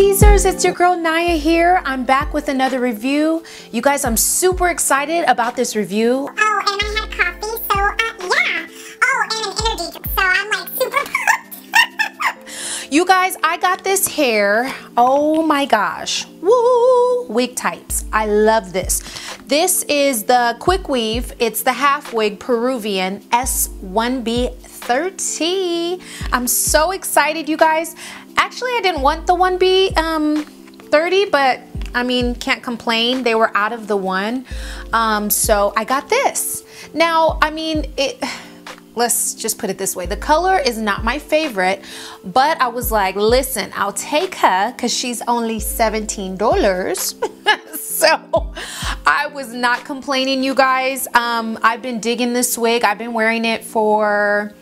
Teasers, it's your girl Naya here. I'm back with another review. You guys, I'm super excited about this review. Oh, and I had coffee, so uh, yeah. Oh, and an energy drink, so I'm like super pumped. You guys, I got this hair. Oh my gosh. Woo! Wig types. I love this. This is the quick weave. It's the half wig Peruvian S1B30. I'm so excited, you guys. Actually, I didn't want the 1B um, 30, but I mean, can't complain. They were out of the one. Um, so I got this. Now, I mean, it let's just put it this way the color is not my favorite but i was like listen i'll take her because she's only $17 so i was not complaining you guys um, i've been digging this wig i've been wearing it for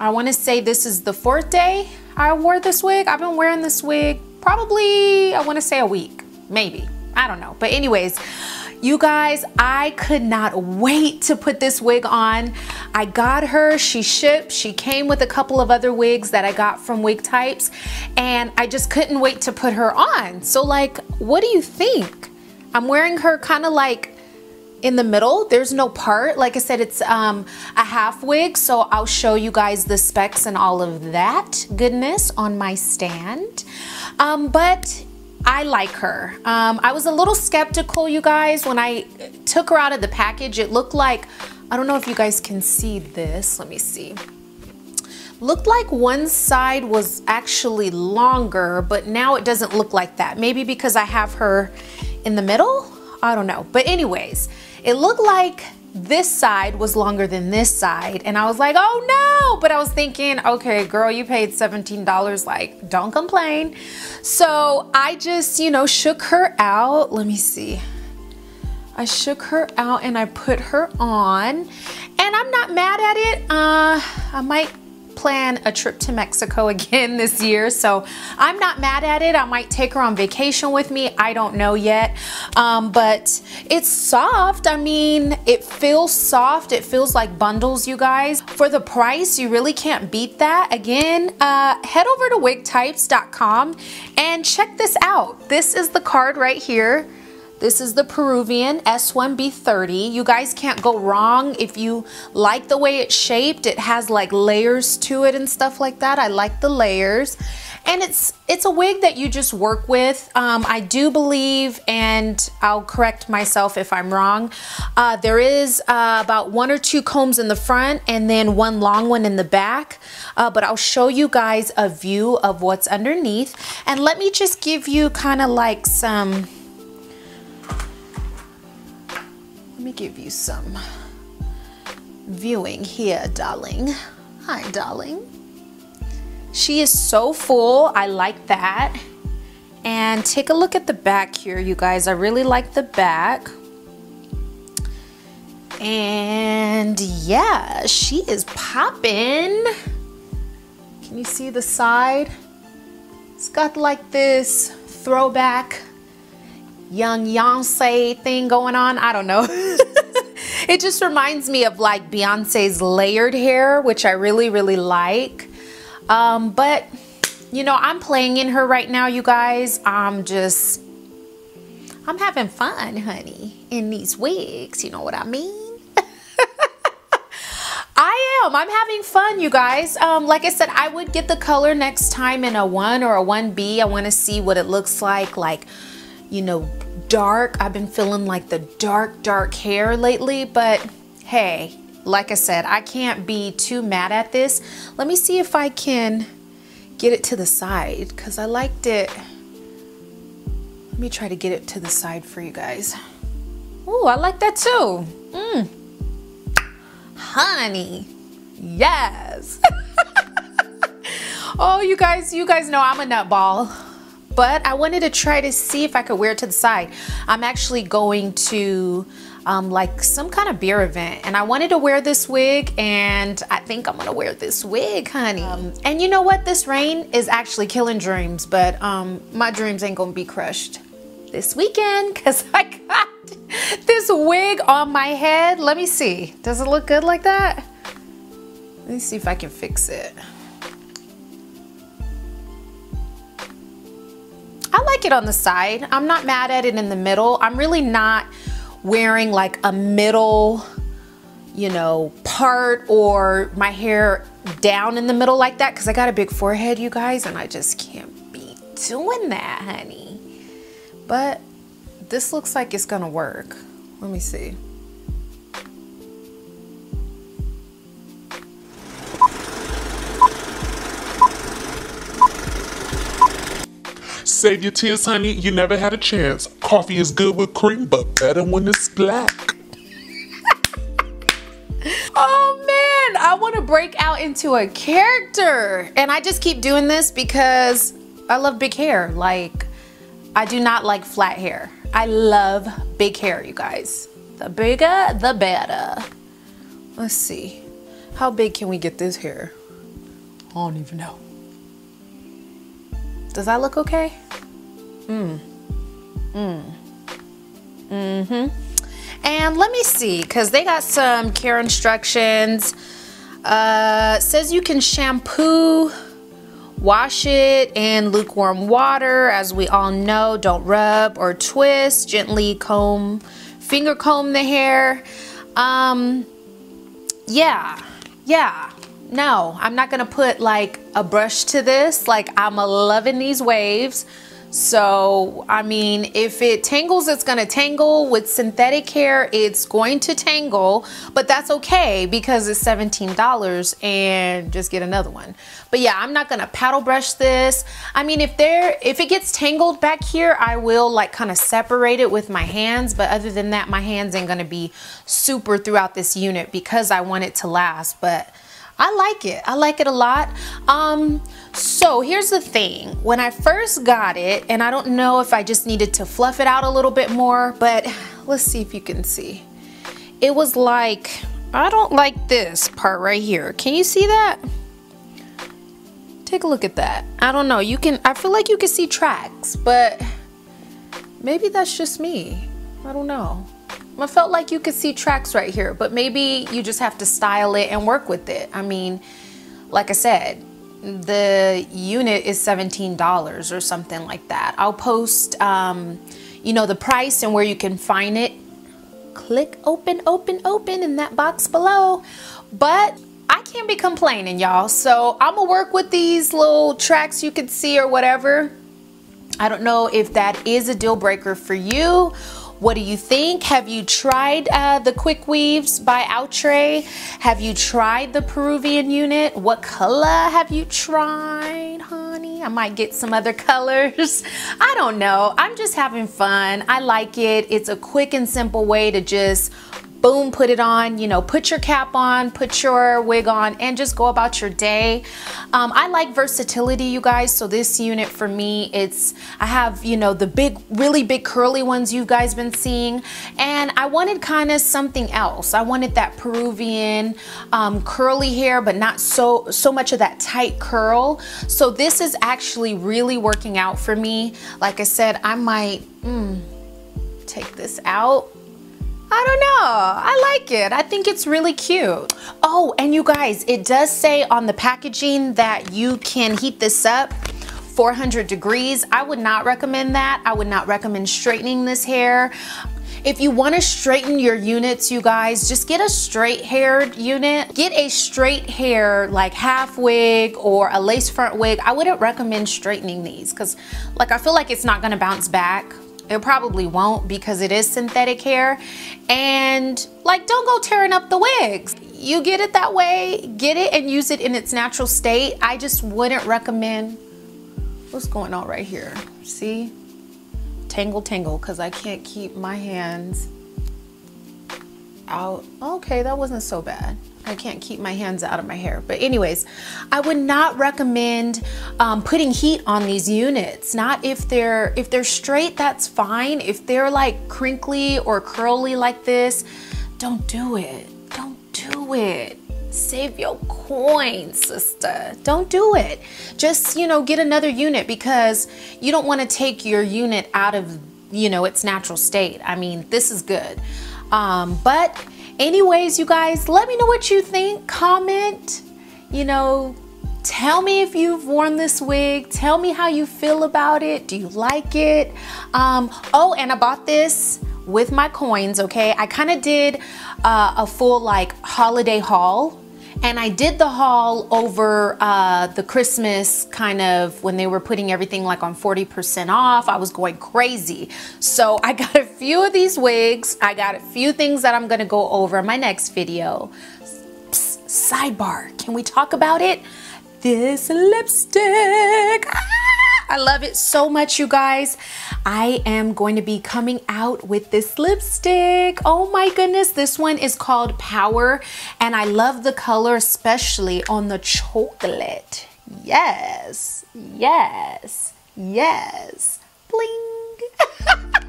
i want to say this is the fourth day i wore this wig i've been wearing this wig probably i want to say a week maybe i don't know but anyways you guys, I could not wait to put this wig on. I got her, she shipped, she came with a couple of other wigs that I got from Wig Types, and I just couldn't wait to put her on. So like, what do you think? I'm wearing her kind of like in the middle there's no part like I said it's um, a half wig so I'll show you guys the specs and all of that goodness on my stand um, but I like her. Um, I was a little skeptical, you guys, when I took her out of the package. It looked like, I don't know if you guys can see this. Let me see. Looked like one side was actually longer, but now it doesn't look like that. Maybe because I have her in the middle? I don't know. But anyways, it looked like this side was longer than this side and I was like oh no but I was thinking okay girl you paid $17 like don't complain. So I just you know shook her out. Let me see. I shook her out and I put her on and I'm not mad at it. Uh, I might plan a trip to Mexico again this year, so I'm not mad at it. I might take her on vacation with me. I don't know yet, um, but it's soft. I mean, it feels soft. It feels like bundles, you guys. For the price, you really can't beat that. Again, uh, head over to wigtypes.com and check this out. This is the card right here. This is the Peruvian S1B30. You guys can't go wrong if you like the way it's shaped. It has like layers to it and stuff like that. I like the layers. And it's it's a wig that you just work with. Um, I do believe, and I'll correct myself if I'm wrong, uh, there is uh, about one or two combs in the front and then one long one in the back. Uh, but I'll show you guys a view of what's underneath. And let me just give you kind of like some Let me give you some viewing here, darling. Hi, darling. She is so full. I like that. And take a look at the back here, you guys. I really like the back. And yeah, she is popping. Can you see the side? It's got like this throwback young Beyonce thing going on. I don't know. it just reminds me of like Beyonce's layered hair, which I really, really like. Um, but, you know, I'm playing in her right now, you guys. I'm just, I'm having fun, honey, in these wigs. You know what I mean? I am. I'm having fun, you guys. Um, like I said, I would get the color next time in a 1 or a 1B. I want to see what it looks like, like you know, dark. I've been feeling like the dark, dark hair lately, but hey, like I said, I can't be too mad at this. Let me see if I can get it to the side because I liked it. Let me try to get it to the side for you guys. Oh, I like that too. Mmm. Honey. Yes. oh, you guys, you guys know I'm a nutball but I wanted to try to see if I could wear it to the side. I'm actually going to um, like some kind of beer event and I wanted to wear this wig and I think I'm gonna wear this wig, honey. Um, and you know what? This rain is actually killing dreams, but um, my dreams ain't gonna be crushed this weekend because I got this wig on my head. Let me see. Does it look good like that? Let me see if I can fix it. I like it on the side. I'm not mad at it in the middle. I'm really not wearing like a middle, you know, part or my hair down in the middle like that because I got a big forehead, you guys, and I just can't be doing that, honey. But this looks like it's gonna work. Let me see. Save your tears, honey. You never had a chance. Coffee is good with cream, but better when it's black. oh man, I want to break out into a character. And I just keep doing this because I love big hair. Like, I do not like flat hair. I love big hair, you guys. The bigger, the better. Let's see. How big can we get this hair? I don't even know. Does that look okay? Mm. Mm. Mm-hmm. And let me see, because they got some care instructions. Uh, says you can shampoo, wash it in lukewarm water. As we all know, don't rub or twist. Gently comb, finger comb the hair. Um, yeah, yeah no, I'm not gonna put like a brush to this. Like I'm loving these waves. So, I mean, if it tangles, it's gonna tangle. With synthetic hair, it's going to tangle, but that's okay because it's $17 and just get another one. But yeah, I'm not gonna paddle brush this. I mean, if there, if it gets tangled back here, I will like kind of separate it with my hands. But other than that, my hands ain't gonna be super throughout this unit because I want it to last. But I like it. I like it a lot. Um, so here's the thing. When I first got it, and I don't know if I just needed to fluff it out a little bit more, but let's see if you can see. It was like, I don't like this part right here. Can you see that? Take a look at that. I don't know. You can, I feel like you can see tracks, but maybe that's just me. I don't know. I felt like you could see tracks right here, but maybe you just have to style it and work with it. I mean, like I said, the unit is $17 or something like that. I'll post, um, you know, the price and where you can find it. Click open, open, open in that box below. But I can't be complaining, y'all. So I'm gonna work with these little tracks you can see or whatever. I don't know if that is a deal breaker for you what do you think? Have you tried uh, the Quick Weaves by Outre? Have you tried the Peruvian unit? What color have you tried, honey? I might get some other colors. I don't know. I'm just having fun. I like it. It's a quick and simple way to just boom, put it on, you know, put your cap on, put your wig on, and just go about your day. Um, I like versatility, you guys. So this unit for me, it's, I have, you know, the big, really big curly ones you guys been seeing. And I wanted kind of something else. I wanted that Peruvian um, curly hair, but not so, so much of that tight curl. So this is actually really working out for me. Like I said, I might, mm, take this out I don't know. I like it. I think it's really cute. Oh, and you guys, it does say on the packaging that you can heat this up 400 degrees. I would not recommend that. I would not recommend straightening this hair. If you want to straighten your units, you guys, just get a straight haired unit. Get a straight hair like half wig or a lace front wig. I wouldn't recommend straightening these because like I feel like it's not going to bounce back it probably won't because it is synthetic hair. And like, don't go tearing up the wigs. You get it that way, get it and use it in its natural state. I just wouldn't recommend, what's going on right here? See? Tangle, tangle, because I can't keep my hands out. Okay, that wasn't so bad. I can't keep my hands out of my hair. But anyways, I would not recommend um, putting heat on these units. Not if they're, if they're straight, that's fine. If they're like crinkly or curly like this, don't do it. Don't do it. Save your coins, sister. Don't do it. Just, you know, get another unit because you don't want to take your unit out of, you know, its natural state. I mean, this is good. Um, but anyways, you guys, let me know what you think. Comment, you know, Tell me if you've worn this wig. Tell me how you feel about it. Do you like it? Um, oh, and I bought this with my coins, okay? I kind of did uh, a full like holiday haul and I did the haul over uh, the Christmas kind of when they were putting everything like on 40% off. I was going crazy. So I got a few of these wigs. I got a few things that I'm gonna go over in my next video. Psst, sidebar, can we talk about it? This lipstick. Ah! I love it so much, you guys. I am going to be coming out with this lipstick. Oh my goodness, this one is called Power, and I love the color, especially on the chocolate. Yes, yes, yes. Bling.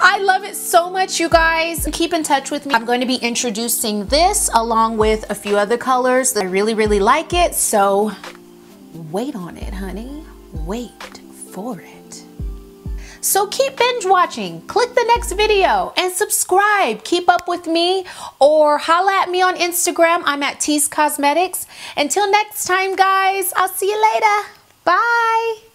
I love it so much, you guys. Keep in touch with me. I'm going to be introducing this along with a few other colors. I really, really like it, so wait on it, honey wait for it. So keep binge watching, click the next video, and subscribe. Keep up with me or holla at me on Instagram. I'm at Tease Cosmetics. Until next time, guys, I'll see you later. Bye.